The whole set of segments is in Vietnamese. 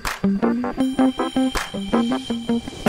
Thank you.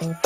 Thank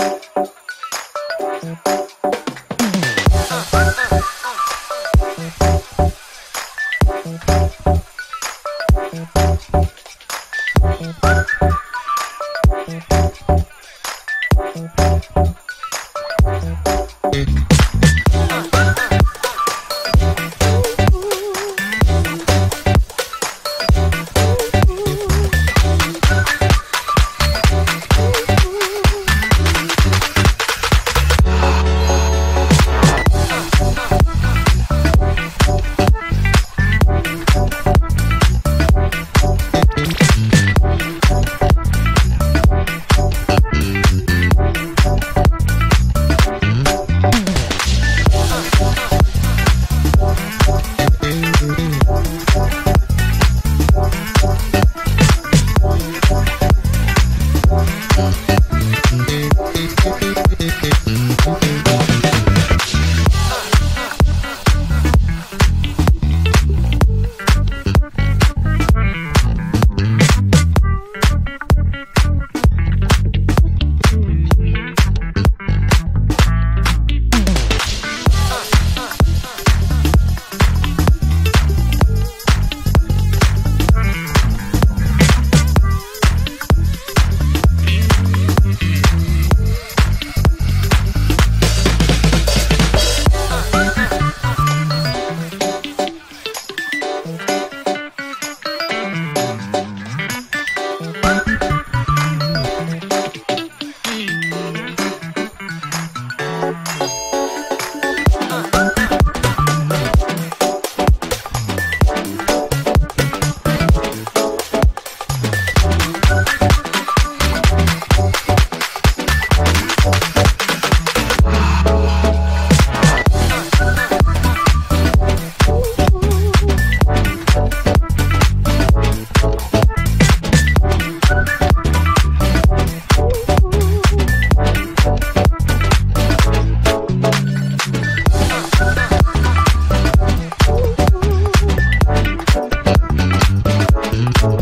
Mm-hmm.